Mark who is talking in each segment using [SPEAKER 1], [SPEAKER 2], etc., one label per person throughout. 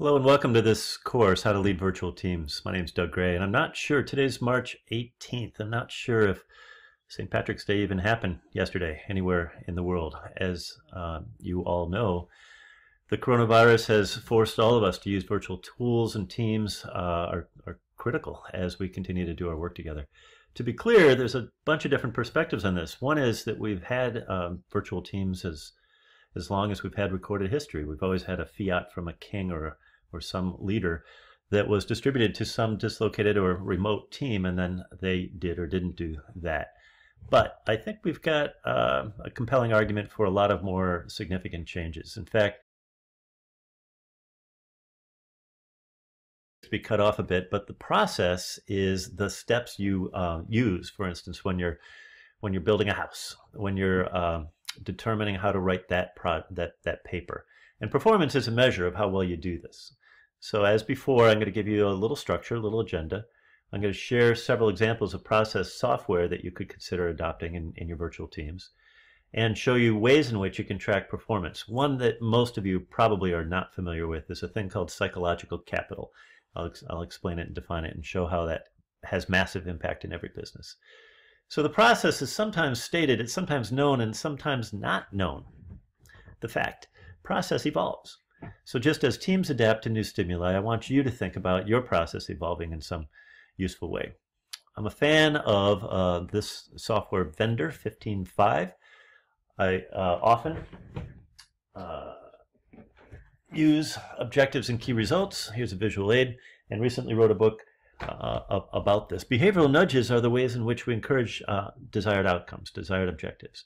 [SPEAKER 1] Hello and welcome to this course, How to Lead Virtual Teams. My name is Doug Gray and I'm not sure, today's March 18th, I'm not sure if St. Patrick's Day even happened yesterday anywhere in the world. As uh, you all know, the coronavirus has forced all of us to use virtual tools and teams uh, are, are critical as we continue to do our work together. To be clear, there's a bunch of different perspectives on this. One is that we've had um, virtual teams as as long as we've had recorded history. We've always had a fiat from a king or or some leader that was distributed to some dislocated or remote team, and then they did or didn't do that. But I think we've got uh, a compelling argument for a lot of more significant changes. In fact, to be cut off a bit, but the process is the steps you uh, use. For instance, when you're when you're building a house, when you're uh, determining how to write that pro- that that paper, and performance is a measure of how well you do this. So as before, I'm going to give you a little structure, a little agenda. I'm going to share several examples of process software that you could consider adopting in, in your virtual teams and show you ways in which you can track performance. One that most of you probably are not familiar with is a thing called psychological capital. I'll, I'll explain it and define it and show how that has massive impact in every business. So the process is sometimes stated, it's sometimes known, and sometimes not known. The fact, process evolves. So just as teams adapt to new stimuli, I want you to think about your process evolving in some useful way. I'm a fan of uh, this software vendor, 15Five. I uh, often uh, use objectives and key results. Here's a visual aid, and recently wrote a book uh, about this. Behavioral nudges are the ways in which we encourage uh, desired outcomes, desired objectives.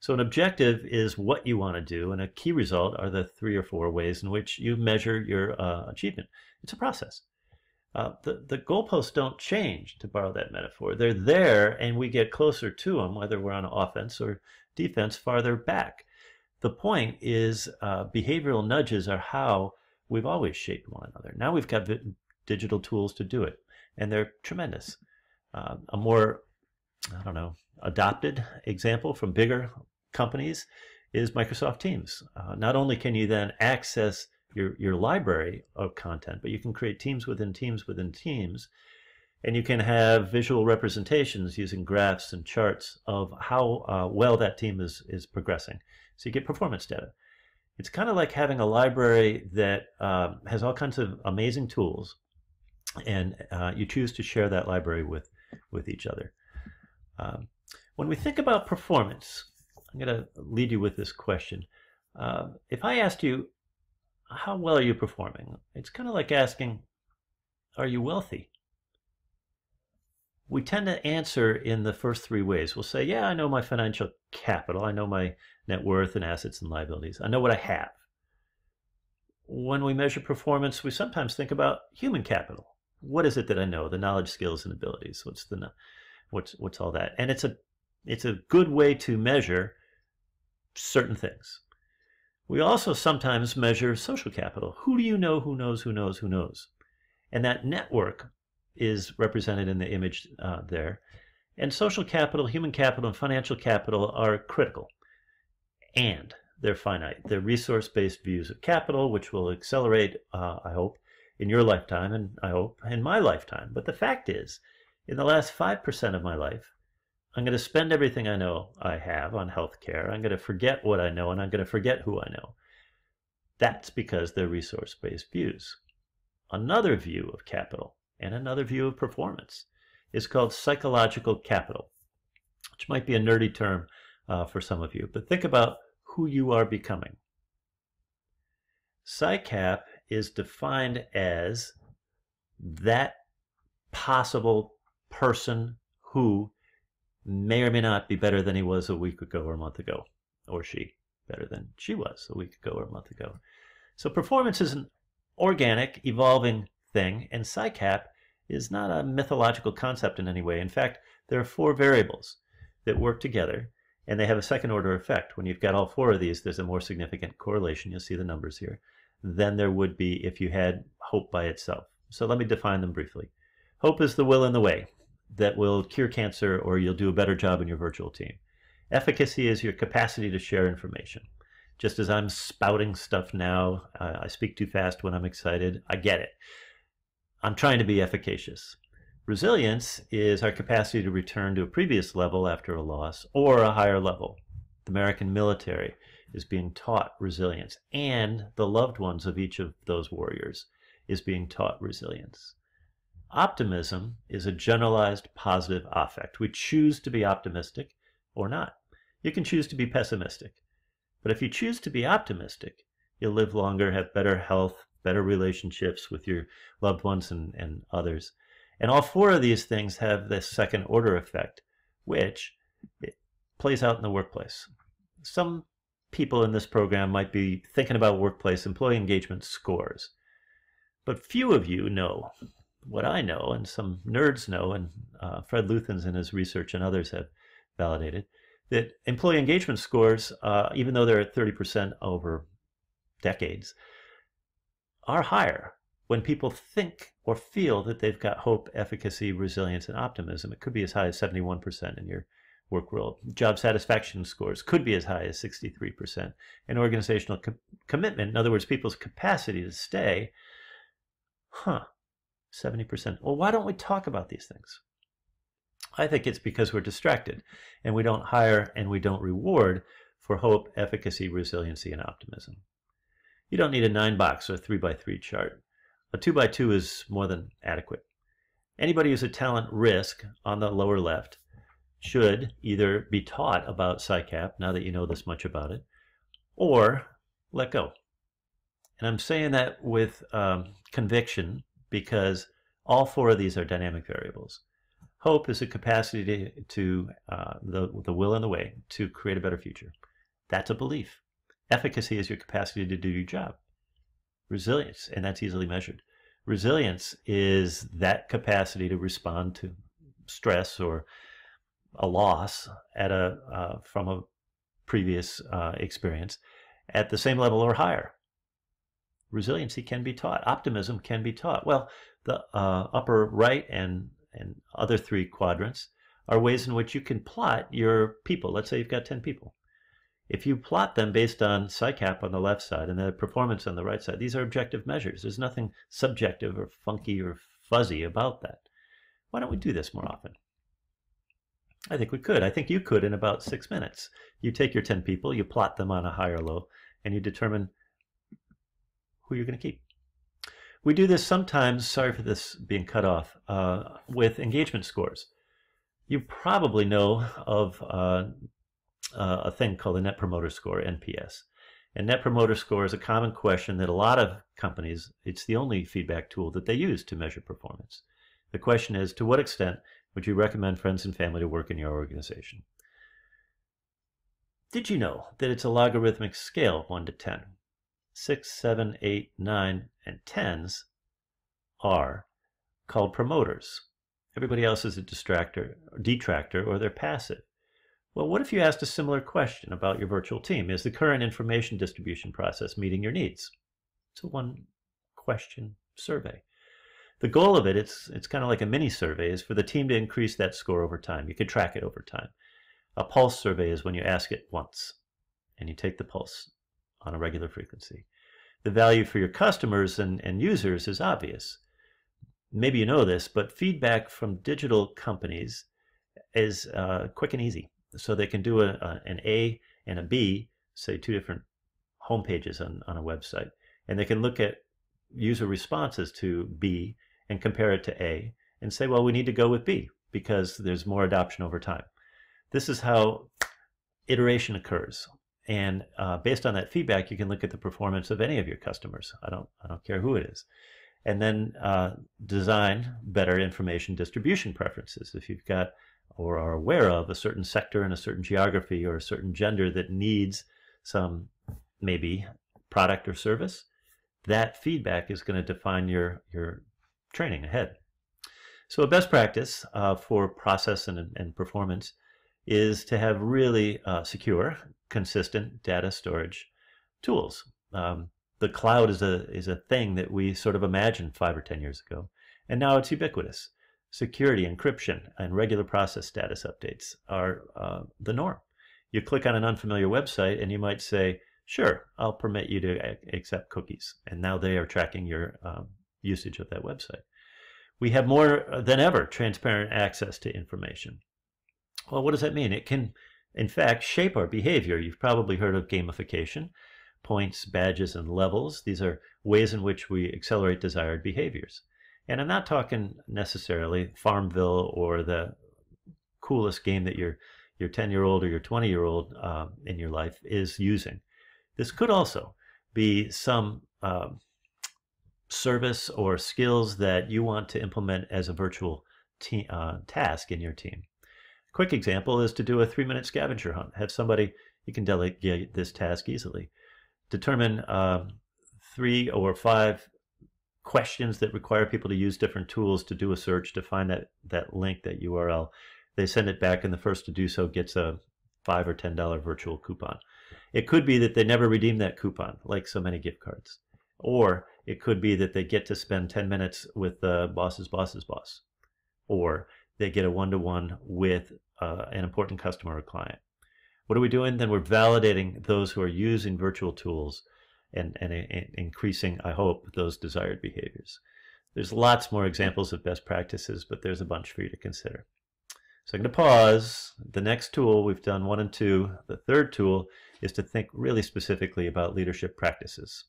[SPEAKER 1] So an objective is what you want to do, and a key result are the three or four ways in which you measure your uh, achievement. It's a process. Uh, the, the goalposts don't change, to borrow that metaphor. They're there, and we get closer to them, whether we're on offense or defense, farther back. The point is uh, behavioral nudges are how we've always shaped one another. Now we've got digital tools to do it, and they're tremendous. Uh, a more I don't know, adopted example from bigger companies is Microsoft Teams. Uh, not only can you then access your, your library of content, but you can create teams within teams within teams, and you can have visual representations using graphs and charts of how uh, well that team is, is progressing. So you get performance data. It's kind of like having a library that um, has all kinds of amazing tools, and uh, you choose to share that library with, with each other. Um, when we think about performance, I'm going to lead you with this question. Uh, if I asked you, how well are you performing? It's kind of like asking, are you wealthy? We tend to answer in the first three ways. We'll say, yeah, I know my financial capital. I know my net worth and assets and liabilities. I know what I have. When we measure performance, we sometimes think about human capital. What is it that I know? The knowledge, skills, and abilities. What's the what's what's all that? And it's a it's a good way to measure certain things. We also sometimes measure social capital. Who do you know who knows who knows who knows? And that network is represented in the image uh, there. And social capital, human capital, and financial capital are critical. And they're finite. They're resource-based views of capital, which will accelerate, uh, I hope, in your lifetime, and I hope in my lifetime. But the fact is, in the last 5% of my life, I'm going to spend everything I know I have on healthcare. I'm going to forget what I know and I'm going to forget who I know. That's because they're resource based views. Another view of capital and another view of performance is called psychological capital, which might be a nerdy term uh, for some of you, but think about who you are becoming. PsyCap is defined as that possible person who may or may not be better than he was a week ago or a month ago, or she better than she was a week ago or a month ago. So performance is an organic, evolving thing, and PsyCap is not a mythological concept in any way. In fact, there are four variables that work together, and they have a second order effect. When you've got all four of these, there's a more significant correlation. You'll see the numbers here than there would be if you had hope by itself. So let me define them briefly. Hope is the will and the way that will cure cancer or you'll do a better job in your virtual team. Efficacy is your capacity to share information. Just as I'm spouting stuff now, uh, I speak too fast when I'm excited. I get it. I'm trying to be efficacious. Resilience is our capacity to return to a previous level after a loss or a higher level. The American military is being taught resilience, and the loved ones of each of those warriors is being taught resilience. Optimism is a generalized positive affect. We choose to be optimistic or not. You can choose to be pessimistic. But if you choose to be optimistic, you'll live longer, have better health, better relationships with your loved ones and, and others. And all four of these things have this second order effect, which plays out in the workplace. Some people in this program might be thinking about workplace employee engagement scores. But few of you know what I know, and some nerds know, and uh, Fred Luthans in his research and others have validated, that employee engagement scores, uh, even though they're at 30% over decades, are higher when people think or feel that they've got hope, efficacy, resilience, and optimism. It could be as high as 71% in your work world. Job satisfaction scores could be as high as 63%. And organizational co- commitment, in other words, people's capacity to stay, huh, 70%. Well, why don't we talk about these things? I think it's because we're distracted and we don't hire and we don't reward for hope, efficacy, resiliency, and optimism. You don't need a nine box or three by three chart. A two by two is more than adequate. Anybody who's a talent risk on the lower left should either be taught about PsyCap now that you know this much about it, or let go. And I'm saying that with um, conviction because all four of these are dynamic variables. Hope is a capacity to, to uh, the, the will and the way to create a better future. That's a belief. Efficacy is your capacity to do your job. Resilience, and that's easily measured. Resilience is that capacity to respond to stress or a loss at a uh, from a previous uh, experience at the same level or higher. Resiliency can be taught. Optimism can be taught. Well, the uh, upper right and and other three quadrants are ways in which you can plot your people. Let's say you've got 10 people. If you plot them based on PsyCap on the left side and the performance on the right side, these are objective measures. There's nothing subjective or funky or fuzzy about that. Why don't we do this more often? I think we could. I think you could in about six minutes. You take your 10 people, you plot them on a high or low, and you determine who you're going to keep. We do this sometimes, sorry for this being cut off, uh, with engagement scores. You probably know of uh, uh, a thing called the Net Promoter Score, NPS. And Net Promoter Score is a common question that a lot of companies, it's the only feedback tool that they use to measure performance. The question is, to what extent would you recommend friends and family to work in your organization? Did you know that it's a logarithmic scale, 1 to 10? 6, 7, 8, 9, and 10s are called promoters. Everybody else is a distractor, detractor, or they're passive. Well, what if you asked a similar question about your virtual team? Is the current information distribution process meeting your needs? It's a one question survey. The goal of it, it's, it's kind of like a mini survey, is for the team to increase that score over time. You could track it over time. A pulse survey is when you ask it once and you take the pulse on a regular frequency. The value for your customers and, and users is obvious. Maybe you know this, but feedback from digital companies is uh, quick and easy so they can do a, a, an A and a B, say two different home pages on, on a website, and they can look at user responses to B and compare it to A and say, well, we need to go with B because there's more adoption over time. This is how iteration occurs. And uh, based on that feedback, you can look at the performance of any of your customers. I don't, I don't care who it is. And then uh, design better information distribution preferences. If you've got or are aware of a certain sector in a certain geography or a certain gender that needs some maybe product or service, that feedback is going to define your, your training ahead. So a best practice uh, for process and, and performance is to have really uh, secure, consistent data storage tools. Um, the cloud is a, is a thing that we sort of imagined five or 10 years ago, and now it's ubiquitous security, encryption, and regular process status updates are uh, the norm. You click on an unfamiliar website and you might say, sure, I'll permit you to accept cookies. And now they are tracking your um, usage of that website. We have more than ever transparent access to information. Well, what does that mean? It can, in fact, shape our behavior. You've probably heard of gamification, points, badges, and levels. These are ways in which we accelerate desired behaviors. And I'm not talking necessarily Farmville or the coolest game that your your 10 year old or your 20 year old uh, in your life is using. This could also be some um, service or skills that you want to implement as a virtual uh, task in your team. Quick example is to do a three minute scavenger hunt. Have somebody, you can delegate this task easily. Determine um, three or five questions that require people to use different tools to do a search to find that, that link, that URL. They send it back, and the first to do so gets a five or ten dollar virtual coupon. It could be that they never redeem that coupon, like so many gift cards. Or it could be that they get to spend 10 minutes with the boss's boss's boss. Or they get a one to one with uh, an important customer or client. What are we doing? Then we're validating those who are using virtual tools and, and, and increasing, I hope, those desired behaviors. There's lots more examples of best practices, but there's a bunch for you to consider. So I'm going to pause. The next tool, we've done one and two. The third tool is to think really specifically about leadership practices.